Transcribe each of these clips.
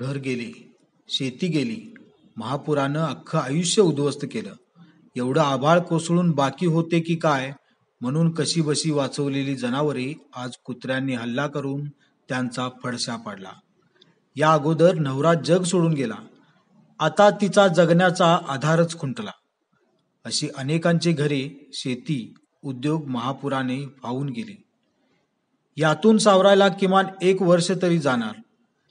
घर गेले शेती गेली महापुरानं अख्खं आयुष्य उद्ध्वस्त केलं. एवढं आभाळ कोसळून बाकी होते की काय? म्हणून कशी बशी वाचवलेली जनावरे आज कुत्र्यांनी हल्ला करून त्यांचा फडशा पाडला. या अगोदर नवरा जग सोडून गेला. आता तिचा जगण्याचा आधारच खुंटला. अशी अनेकांची घरे शेती उद्योग महापुराने वाहून गेली. यातून सावरायला किमान एक वर्ष तरी जाणार.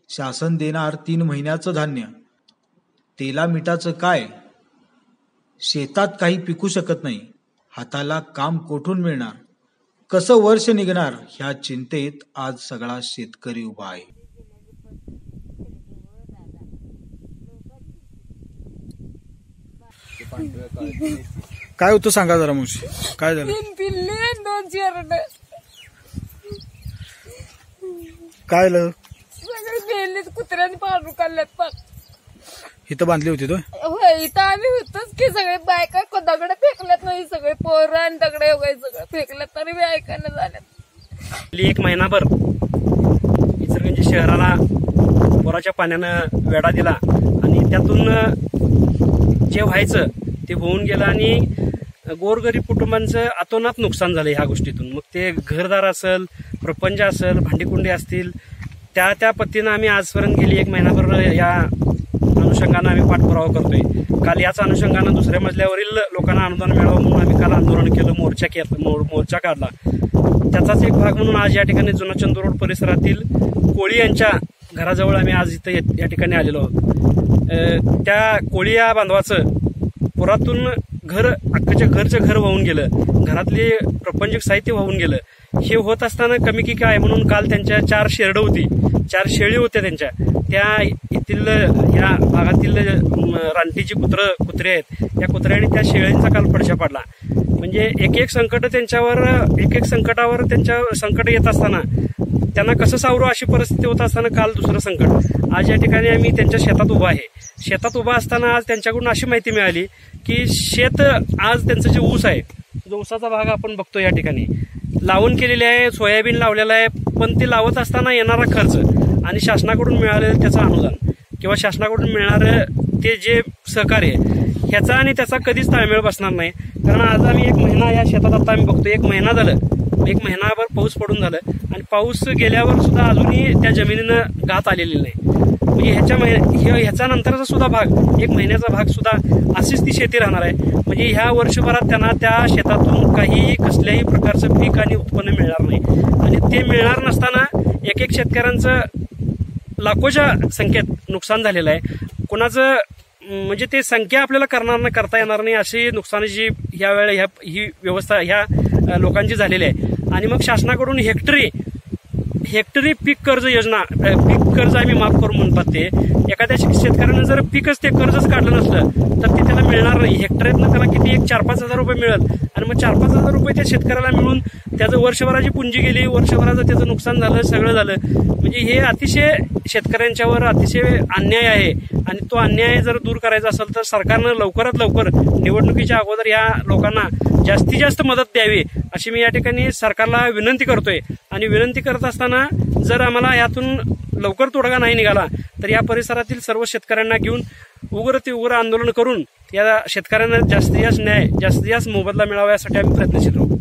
शासन देणार तीन महिन्याचं धान्य. तेला मिठाचं काय? शेतात काही पिकू शकत नाही. हाताला काम कोठून मिळणार? कसं वर्ष निघणार? ह्या चिंतेत आज सगळा शेतकरी उभा आहे. काय होतं सांगा जरा मुशी काय झालं? तीन पिल्ले आणि दोन काय झालं? कुत्र्याने पाडू काढल्यात पाक इथं बांधली होती तो? होय इथं आम्ही होतोच की सगळे बायका को- दगड फेकल्यात नाही सगळे पोरं आणि दगड वगैरे सगळं फेकल्यात तरी बी ऐकायला झाल्यात. गेली एक महिनाभर इचलकरंजी शहराला पुराच्या पाण्यानं वेढा दिला आणि त्यातून जे व्हायचं ते होऊन गेलं आणि गोरगरीब कुटुंबांचं अतोनात नुकसान झालं ह्या गोष्टीतून. मग ते घरदार असेल प्रपंच असेल भांडीकुंडी असतील त्या त्या पद्धतीनं आम्ही आजपर्यंत गेली एक महिनाभर या अनुषंगानं आम्ही पाठपुरावा करतोय. काल याच अनुषंगानं दुसऱ्या मजल्यावरील लोकांना अनुदान मिळावं म्हणून आम्ही काल आंदोलन केलं मोर्चा केला मोर्चा काढला. त्याचाच एक भाग म्हणून आज या ठिकाणी जुना रोड परिसरातील कोळी यांच्या घराजवळ आम्ही आज इथं येत- या ठिकाणी आलेलो आहोत. त्या कोळी या बांधवाचं पुरातून घर अख्खच्या घरचं घर वाहून गेलं. घरातले प्रपंचक साहित्य वाहून गेलं. हे होत असताना कमी की काय म्हणून काल त्यांच्या चार शेरडं होती. चार शेळी होत्या त्यांच्या. त्या येथील या भागातील रानटीची कुत्र कुत्रे आहेत. त्या कुत्र्याने त्या शेळींचा काल पडशा पाडला. म्हणजे एक एक संकट त्यांच्यावर एक एक संकटावर त्यांच्या संकट येत असताना त्यांना कसं सावरू अशी परिस्थिती होत असताना काल दुसरं संकट. आज या ठिकाणी आम्ही त्यांच्या शेतात उभा आहे. शेतात उभा असताना आज त्यांच्याकडून अशी माहिती मिळाली की शेत आज त्यांचं जे ऊस आहे जो ऊसाचा भाग आपण बघतो या ठिकाणी लावून केलेली आहे सोयाबीन लावलेलं आहे पण ते लावत असताना येणारा खर्च आणि शासनाकडून मिळालेलं त्याचं अनुदान. किंवा शासनाकडून मिळणारं ते जे सहकार्य ह्याचा आणि त्याचा कधीच ताळमेळ बसणार नाही. कारण आज आम्ही एक महिना या शेतात आता आम्ही बघतो एक महिना झालं. एक महिनाभर पाऊस पडून झालं. आणि पाऊस गेल्यावर सुद्धा अजूनही त्या जमिनीनं गात आलेली नाही. म्हणजे ह्याच्या महि- ह्याचा नंतरचा सुद्धा भाग एक महिन्याचा भाग सुद्धा अशीच ती शेती राहणार आहे. म्हणजे ह्या वर्षभरात त्यांना त्या शेतातून काही कसल्याही प्रकारचं पीक आणि उत्पन्न मिळणार नाही. आणि ते मिळणार नसताना एक एक शेतकऱ्यांचं लाखोच्या संख्येत नुकसान झालेलं आहे. कोणाचं म्हणजे ते संख्या आपल्याला करणार नाही करता येणार नाही अशी नुकसानीची ह्या वेळेला ह्या ही व्यवस्था ह्या लोकांची झालेली आहे. आणि मग शासनाकडून हेक्टरी हेक्टरी पीक कर्ज योजना पीक कर्ज आम्ही माफ करू म्हणतात ते एखाद्या शेतकऱ्यानं जर पिकच ते कर्जच काढलं नसलं तर ते त्याला मिळणार नाही. हेक्टरीतनं त्याला किती एक चार पाच हजार रुपये मिळत. आणि मग चार पाच हजार रुपये त्या शेतकऱ्याला मिळून त्याचं वर्षभराची पुंजी गेली वर्षभराचं त्याचं नुकसान झालं सगळं झालं. म्हणजे हे अतिशय शेतकऱ्यांच्यावर अतिशय अन्याय आहे. आणि तो अन्याय जर दूर करायचा असेल तर सरकारनं लवकरात लवकर निवडणुकीच्या अगोदर या लोकांना जास्तीत जास्त मदत द्यावी अशी मी या ठिकाणी सरकारला विनंती करतोय. आणि विनंती करत असताना जर आम्हाला यातून लवकर तोडगा नाही निघाला तर या परिसरातील सर्व शेतकऱ्यांना घेऊन उग्र ते उग्र आंदोलन करून या शेतकऱ्यांना जास्तीत जास्त न्याय जास्तीत जास्त मोबदला मिळावा यासाठी आम्ही प्रयत्नशील राहू.